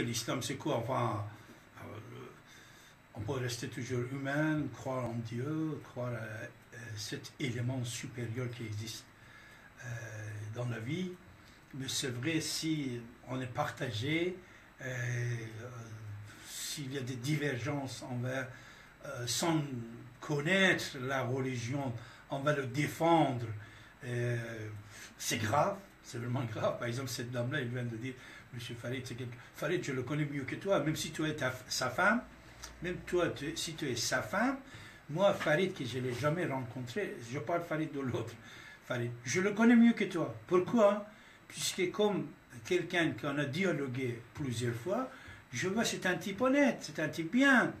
l'islam, c'est quoi? Enfin, euh, on peut rester toujours humain, croire en Dieu, croire à, cet élément supérieur qui existe euh, dans la vie. Mais c'est vrai, si on est partagé, s'il y a des divergences envers, sans connaître la religion, on va le défendre, c'est grave, c'est vraiment grave. Par exemple, cette dame-là, elle vient de dire, Monsieur Farid, c'est Farid, je le connais mieux que toi, même si tu es sa femme, même toi, si tu es sa femme, moi, Farid, que je ne l'ai jamais rencontré, je parle Farid de l'autre, Farid, je le connais mieux que toi. Pourquoi? Puisque comme quelqu'un qu'on a dialogué plusieurs fois, je vois c'est un type honnête, c'est un type bien.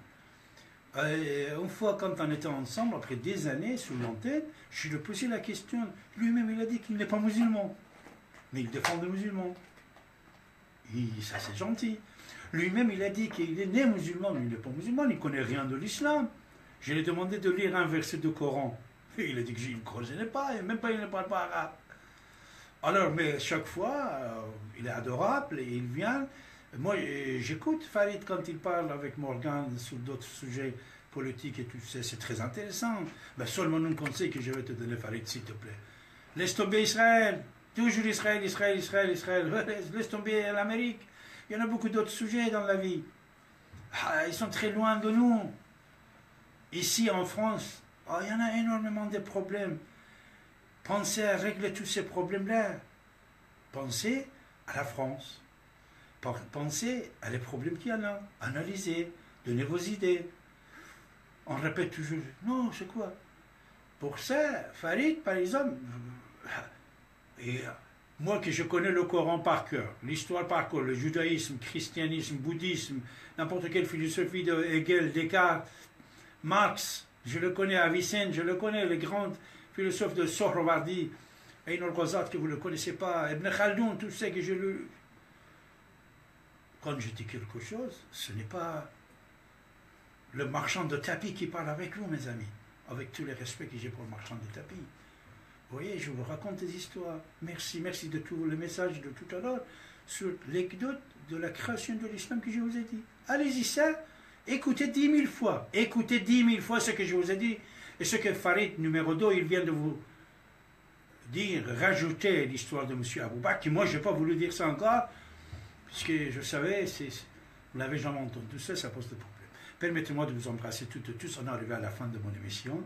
Euh, une fois, quand on était ensemble, après des années, sous l'antenne, je lui ai posé la question. Lui-même, il a dit qu'il n'est pas musulman. Mais il défend les musulmans. ça, c'est gentil. Lui-même, il a dit qu'il est né musulman, mais il n'est pas musulman, il ne connaît rien de l'islam. Je lui ai demandé de lire un verset du Coran. Il a dit que je ne connaissais pas, et même pas, il ne parle pas arabe. Alors, mais chaque fois, euh, il est adorable et il vient. Moi, j'écoute Farid quand il parle avec Morgan sur d'autres sujets politiques et tout ça. C'est très intéressant. Mais seulement un conseil que je vais te donner, Farid, s'il te plaît. Laisse tomber Israël. Toujours Israël, Israël, Israël, Israël. Laisse tomber l'Amérique. Il y en a beaucoup d'autres sujets dans la vie. Ah, ils sont très loin de nous. Ici en France, oh, il y en a énormément de problèmes. Pensez à régler tous ces problèmes-là. Pensez à la France. Pensez à les problèmes qu'il y en a. Analysez, donnez vos idées. On répète toujours, non, c'est quoi? Pour ça, Farid, par exemple, et moi que je connais le Coran par cœur, l'histoire par cœur, le judaïsme, christianisme, bouddhisme, n'importe quelle philosophie de Hegel, Descartes, Marx, je le connais, Avicenne, je le connais, les grands philosophes de Sohrawardi, Einol Ghazat que vous ne connaissez pas, Ibn Khaldun, tout ça que j'ai lu. Quand je dis quelque chose, ce n'est pas le marchand de tapis qui parle avec vous, mes amis, avec tous les respects que j'ai pour le marchand de tapis. Vous voyez, je vous raconte des histoires. Merci, merci de tous les messages de tout à l'heure sur l'anecdote de la création de l'islam que je vous ai dit. Allez-y ça, écoutez dix mille fois, écoutez dix mille fois ce que je vous ai dit et ce que Farid numéro 2, il vient de vous dire, rajouter l'histoire de M. Aboubak, qui moi je n'ai pas voulu dire ça encore, puisque je savais, vous l'avez jamais entendu, tout ça, ça pose des problèmes. Permettez-moi de vous embrasser toutes et tous, on est arrivé à la fin de mon émission.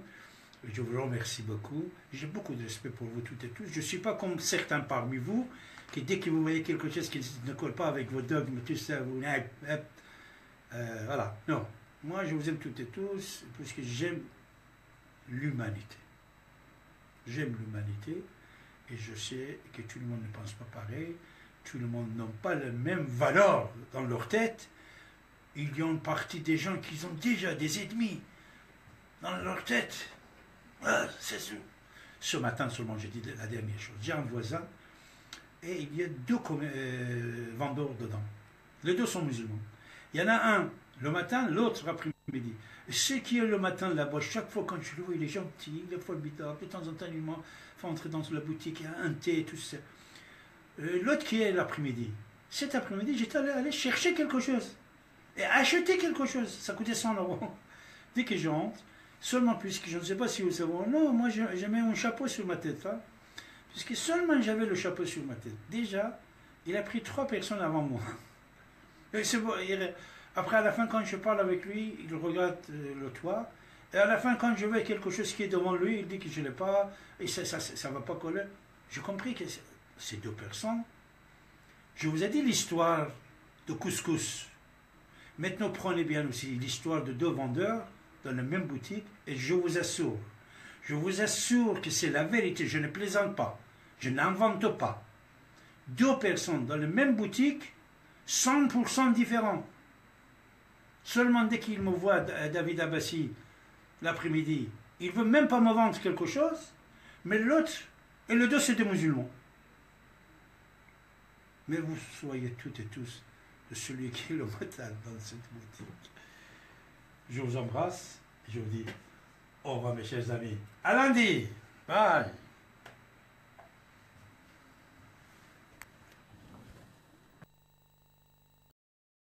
Je vous remercie beaucoup. J'ai beaucoup de respect pour vous toutes et tous. Je ne suis pas comme certains parmi vous qui, dès que vous voyez quelque chose qui ne colle pas avec vos dogmes, tout ça, vous. Euh, voilà. Non. Moi, je vous aime toutes et tous parce que j'aime l'humanité. J'aime l'humanité et je sais que tout le monde ne pense pas pareil. Tout le monde n'a pas la même valeur dans leur tête. Il y a une partie des gens qui ont déjà des ennemis dans leur tête. Ah, c'est sûr. Ce matin seulement, j'ai dit la dernière chose. J'ai un voisin et il y a deux euh, vendeurs dedans. Les deux sont musulmans. Il y en a un le matin, l'autre après-midi. Ce qui est le matin là-bas, chaque fois quand je le vois, il est gentil, il est formidable. De temps en temps, il fait entrer dans la boutique, il y a un thé, tout ça. Euh, l'autre qui est l'après-midi. Cet après-midi, j'étais allé, aller chercher quelque chose. Et acheter quelque chose. Ça coûtait 100 euros. Dès que je rentre, Seulement puisque, je ne sais pas si vous savez, non, moi j'ai mis un chapeau sur ma tête. Hein, puisque seulement j'avais le chapeau sur ma tête. Déjà, il a pris trois personnes avant moi. après, à la fin, quand je parle avec lui, il regarde euh, le toit. Et à la fin, quand je vois quelque chose qui est devant lui, il dit que je ne l'ai pas, et ça ne va pas coller. J'ai compris que ces deux personnes. Je vous ai dit l'histoire de couscous. Maintenant, prenez bien aussi l'histoire de deux vendeurs dans la même boutique et je vous assure, je vous assure que c'est la vérité, je ne plaisante pas, je n'invente pas. Deux personnes dans la même boutique, 100% différents. Seulement dès qu'il me voit, David Abbassi, l'après-midi, il ne veut même pas me vendre quelque chose, mais l'autre, et le deux, c'est des musulmans. Mais vous soyez toutes et tous de celui qui est le matin dans cette boutique. Je vous embrasse je vous dis au revoir mes chers amis. À lundi. Bye.